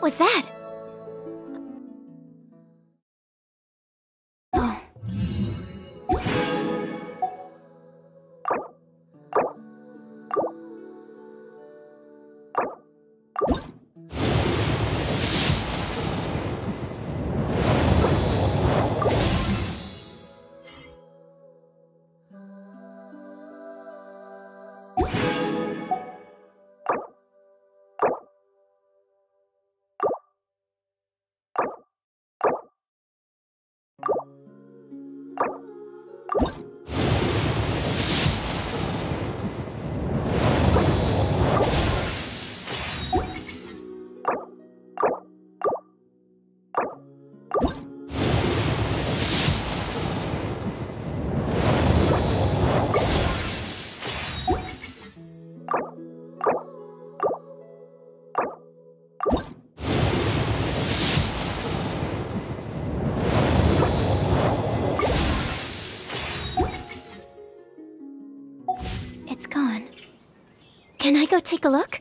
What was that? It's gone. Can I go take a look?